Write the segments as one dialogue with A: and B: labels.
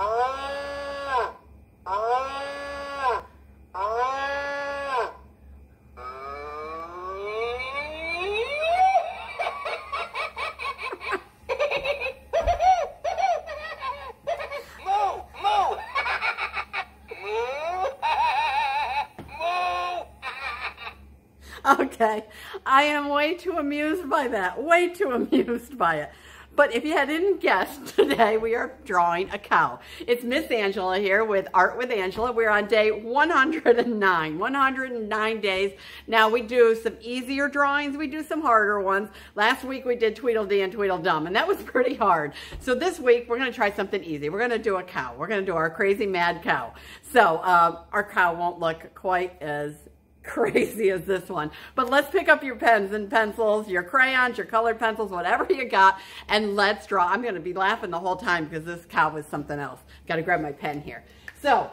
A: Okay, I am way too amused by that, way too amused by it. But if you hadn't guessed, today we are drawing a cow. It's Miss Angela here with Art with Angela. We're on day 109, 109 days. Now we do some easier drawings, we do some harder ones. Last week we did Tweedledee and Tweedledum, and that was pretty hard. So this week we're gonna try something easy. We're gonna do a cow. We're gonna do our crazy mad cow. So uh, our cow won't look quite as crazy as this one. But let's pick up your pens and pencils, your crayons, your colored pencils, whatever you got, and let's draw. I'm going to be laughing the whole time because this cow was something else. Got to grab my pen here. So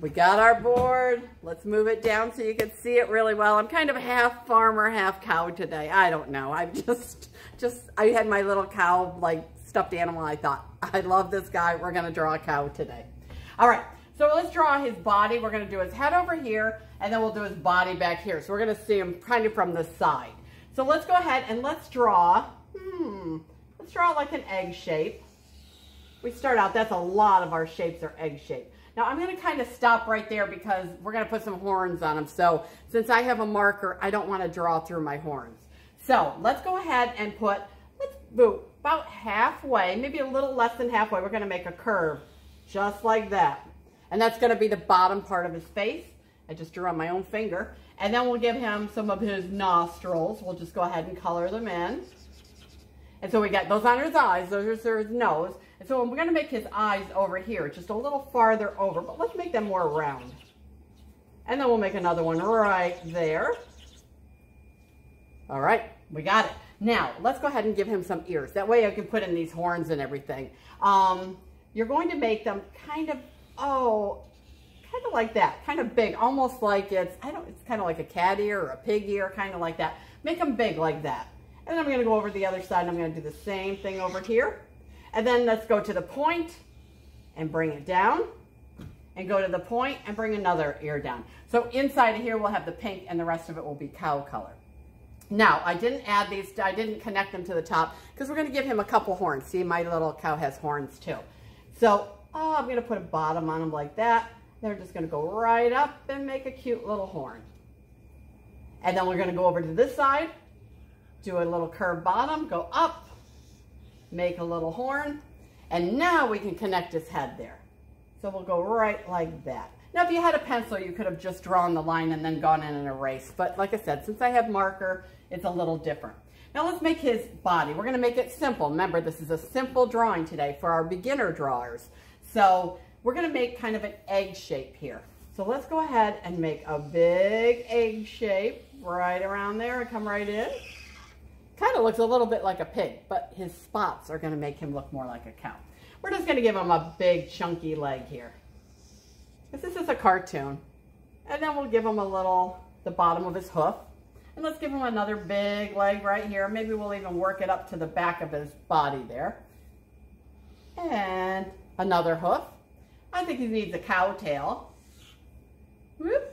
A: we got our board. Let's move it down so you can see it really well. I'm kind of half farmer, half cow today. I don't know. I just, just, I had my little cow, like stuffed animal. I thought, I love this guy. We're going to draw a cow today. All right. So let's draw his body. We're going to do his head over here, and then we'll do his body back here. So we're going to see him kind of from the side. So let's go ahead and let's draw, hmm, let's draw like an egg shape. We start out, that's a lot of our shapes are egg shape. Now I'm going to kind of stop right there because we're going to put some horns on him. So since I have a marker, I don't want to draw through my horns. So let's go ahead and put, let's do about halfway, maybe a little less than halfway. We're going to make a curve just like that. And that's going to be the bottom part of his face. I just drew on my own finger. And then we'll give him some of his nostrils. We'll just go ahead and color them in. And so we got those on his eyes. Those are his nose. And so we're going to make his eyes over here, just a little farther over. But let's make them more round. And then we'll make another one right there. All right, we got it. Now, let's go ahead and give him some ears. That way I can put in these horns and everything. Um, you're going to make them kind of oh, kind of like that, kind of big, almost like it's, I don't, it's kind of like a cat ear or a pig ear, kind of like that. Make them big like that. And then I'm going to go over to the other side and I'm going to do the same thing over here. And then let's go to the point and bring it down and go to the point and bring another ear down. So inside of here we'll have the pink and the rest of it will be cow color. Now, I didn't add these, I didn't connect them to the top because we're going to give him a couple horns. See, my little cow has horns too. So Oh, I'm to put a bottom on them like that. They're just to go right up and make a cute little horn. And then we're to go over to this side, do a little curved bottom, go up, make a little horn, and now we can connect his head there. So we'll go right like that. Now, if you had a pencil, you could have just drawn the line and then gone in and erased. But like I said, since I have marker, it's a little different. Now let's make his body. We're to make it simple. Remember, this is a simple drawing today for our beginner drawers. So we're to make kind of an egg shape here. So let's go ahead and make a big egg shape right around there and come right in. Kind of looks a little bit like a pig, but his spots are to make him look more like a cow. We're just to give him a big chunky leg here. This is a cartoon. And then we'll give him a little, the bottom of his hoof. And let's give him another big leg right here. Maybe we'll even work it up to the back of his body there. And another hoof. I think he needs a cow tail. Whoop,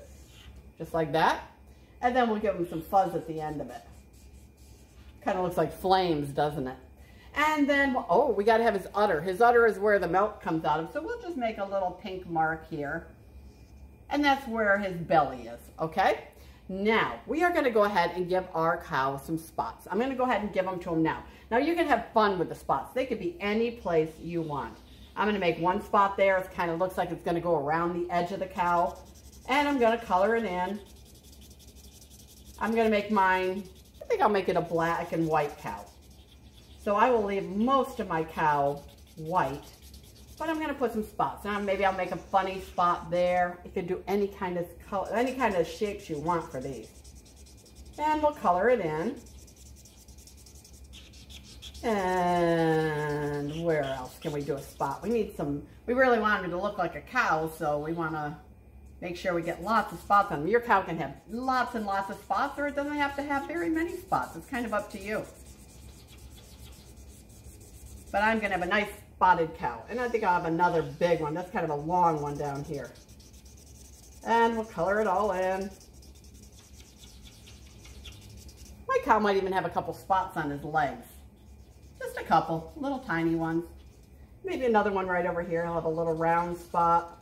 A: just like that. And then we'll give him some fuzz at the end of it. Kind of looks like flames, doesn't it? And then, oh, we got to have his udder. His udder is where the milk comes out of. So we'll just make a little pink mark here. And that's where his belly is, okay? Now, we are going to go ahead and give our cow some spots. I'm going to go ahead and give them to him now. Now, you can have fun with the spots. They could be any place you want. I'm going to make one spot there. It kind of looks like it's going to go around the edge of the cow. And I'm going to color it in. I'm going to make mine, I think I'll make it a black and white cow. So I will leave most of my cow white, but I'm going to put some spots. Now maybe I'll make a funny spot there. You can do any kind of color, any kind of shapes you want for these. And we'll color it in. And where else can we do a spot? We need some, we really want it to look like a cow, so we want to make sure we get lots of spots on them. Your cow can have lots and lots of spots, or it doesn't have to have very many spots. It's kind of up to you. But I'm going to have a nice spotted cow. And I think I'll have another big one. That's kind of a long one down here. And we'll color it all in. My cow might even have a couple spots on his legs. Just a couple, little tiny ones. Maybe another one right over here. He'll have a little round spot.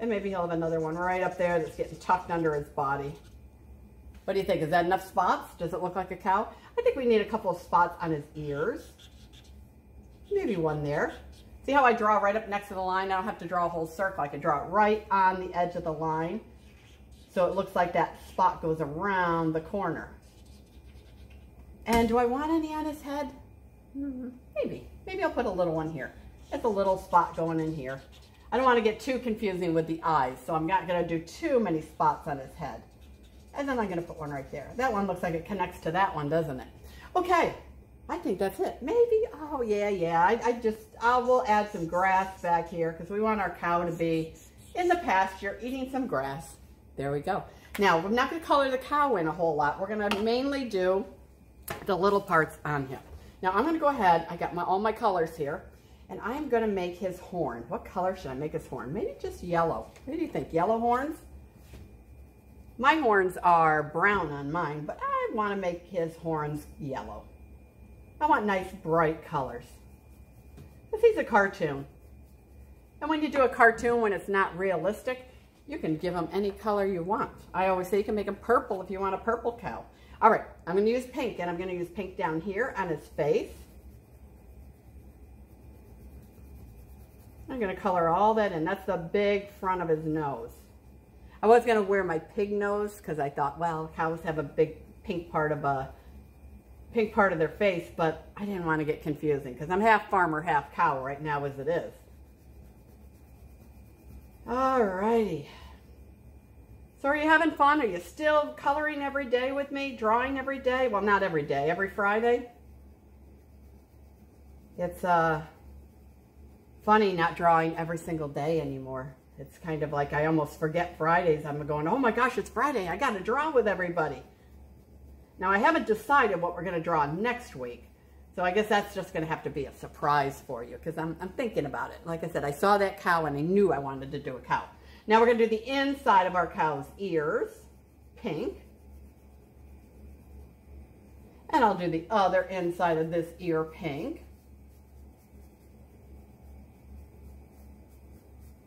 A: And maybe he'll have another one right up there that's getting tucked under his body. What do you think? Is that enough spots? Does it look like a cow? I think we need a couple of spots on his ears. Maybe one there. See how I draw right up next to the line? I don't have to draw a whole circle. I can draw it right on the edge of the line. So it looks like that spot goes around the corner. And do I want any on his head? Mm-hmm. Maybe. Maybe I'll put a little one here. It's a little spot going in here. I don't want to get too confusing with the eyes, so I'm not going to do too many spots on his head. And then I'm going to put one right there. That one looks like it connects to that one, doesn't it? Okay, I think that's it. Maybe, oh yeah, yeah. I, I just, I will add some grass back here because we want our cow to be in the pasture eating some grass. There we go. Now, we're not going to color the cow in a whole lot. We're going to mainly do the little parts on him. Now I'm going to go ahead, I got my all my colors here, and I'm going to make his horn. What color should I make his horn? Maybe just yellow. What do you think, yellow horns? My horns are brown on mine, but I want to make his horns yellow. I want nice bright colors. This is a cartoon. And when you do a cartoon when it's not realistic, you can give them any color you want. I always say you can make them purple if you want a purple cow. All right, I'm going to use pink, and I'm going to use pink down here on his face. I'm going to color all that in. That's the big front of his nose. I was going to wear my pig nose because I thought, well, cows have a big pink part of a pink part of their face, but I didn't want to get confusing because I'm half farmer, half cow right now as it is. All righty. So are you having fun? Are you still coloring every day with me? Drawing every day? Well, not every day. Every Friday? It's uh, funny not drawing every single day anymore. It's kind of like I almost forget Fridays. I'm going, oh my gosh, it's Friday. I got to draw with everybody. Now, I haven't decided what we're going to draw next week. So I guess that's just going to have to be a surprise for you because I'm, I'm thinking about it. Like I said, I saw that cow and I knew I wanted to do a cow. Now we're going to do the inside of our cow's ears, pink. And I'll do the other inside of this ear pink.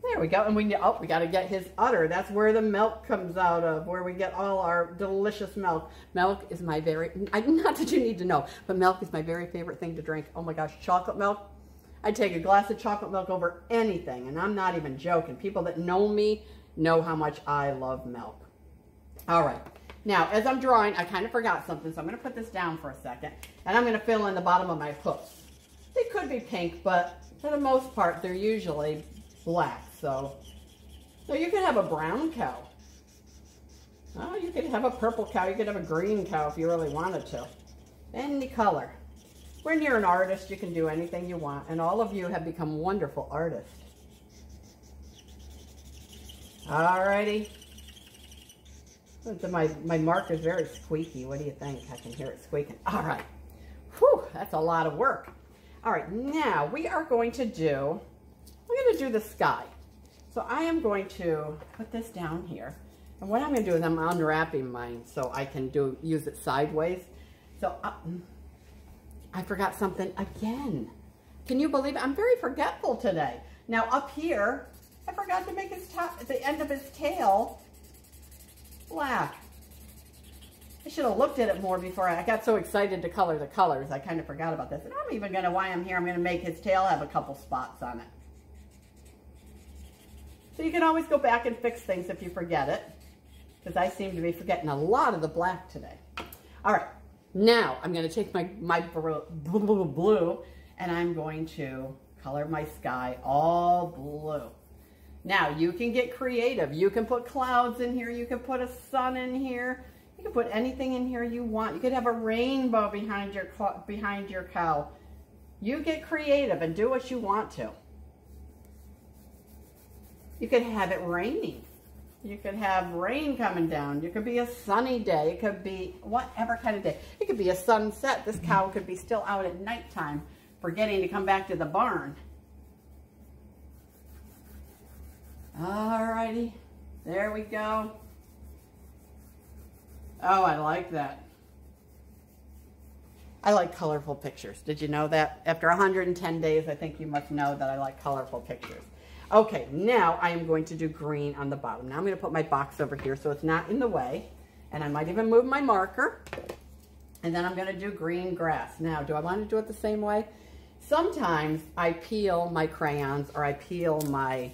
A: There we go. And we, oh, we got to get his udder. That's where the milk comes out of, where we get all our delicious milk. Milk is my very, not that you need to know, but milk is my very favorite thing to drink. Oh my gosh, chocolate milk. I'd take a glass of chocolate milk over anything, and I'm not even joking. People that know me know how much I love milk. All right. Now, as I'm drawing, I kind of forgot something, so I'm going to put this down for a second, and I'm going to fill in the bottom of my hooks. They could be pink, but for the most part, they're usually black, so... So you could have a brown cow. Oh, you could have a purple cow. You could have a green cow if you really wanted to. Any color. When you're an artist, you can do anything you want, and all of you have become wonderful artists. Alrighty. My, my mark is very squeaky. What do you think? I can hear it squeaking. All right. Whew, that's a lot of work. All right, now we are going to do, we're going to do the sky. So I am going to put this down here. And what I'm going to do is I'm unwrapping mine so I can do use it sideways. So uh, I forgot something again. Can you believe it? I'm very forgetful today. Now up here, I forgot to make his top, the end of his tail black. I should have looked at it more before I, I got so excited to color the colors. I kind of forgot about this. And I'm even going to, why I'm here, I'm going to make his tail have a couple spots on it. So you can always go back and fix things if you forget it. Because I seem to be forgetting a lot of the black today. All right. Now, I'm going to take my, my blue and I'm going to color my sky all blue. Now, you can get creative. You can put clouds in here. You can put a sun in here. You can put anything in here you want. You could have a rainbow behind your, behind your cow. You get creative and do what you want to. You could have it raining. You could have rain coming down. You could be a sunny day. It could be whatever kind of day. It could be a sunset. This cow could be still out at nighttime forgetting to come back to the barn. Alrighty, there we go. Oh, I like that. I like colorful pictures. Did you know that? After 110 days, I think you must know that I like colorful pictures. Okay, now I am going to do green on the bottom. Now I'm going to put my box over here so it's not in the way. And I might even move my marker. And then I'm going to do green grass. Now, do I want to do it the same way? Sometimes I peel my crayons or I peel my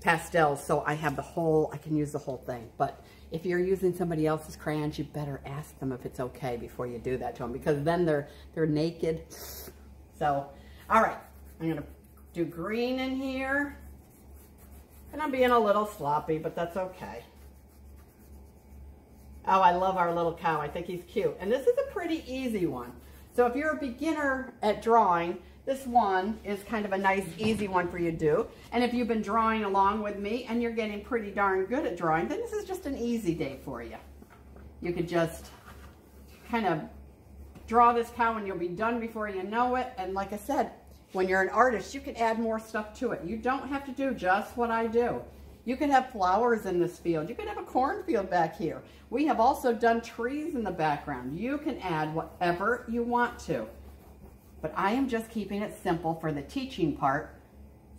A: pastels so I have the whole, I can use the whole thing. But if you're using somebody else's crayons, you better ask them if it's okay before you do that to them because then they're, they're naked. So, all right, I'm gonna do green in here. And I'm being a little sloppy, but that's okay. Oh, I love our little cow. I think he's cute. And this is a pretty easy one. So if you're a beginner at drawing, this one is kind of a nice, easy one for you to do. And if you've been drawing along with me and you're getting pretty darn good at drawing, then this is just an easy day for you. You could just kind of draw this cow and you'll be done before you know it. And like I said, when you're an artist, you can add more stuff to it. You don't have to do just what I do. You could have flowers in this field. You could have a cornfield back here. We have also done trees in the background. You can add whatever you want to. But I am just keeping it simple for the teaching part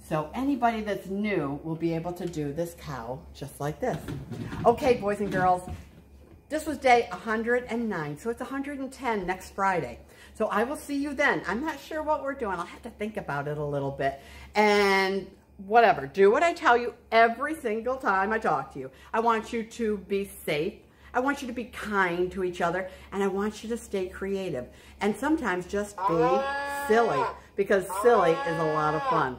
A: so anybody that's new will be able to do this cow just like this. Okay, boys and girls, this was day 109, so it's 110 next Friday. So I will see you then. I'm not sure what we're doing. I'll have to think about it a little bit. And whatever, do what I tell you every single time I talk to you. I want you to be safe. I want you to be kind to each other and I want you to stay creative and sometimes just be silly because silly is a lot of fun.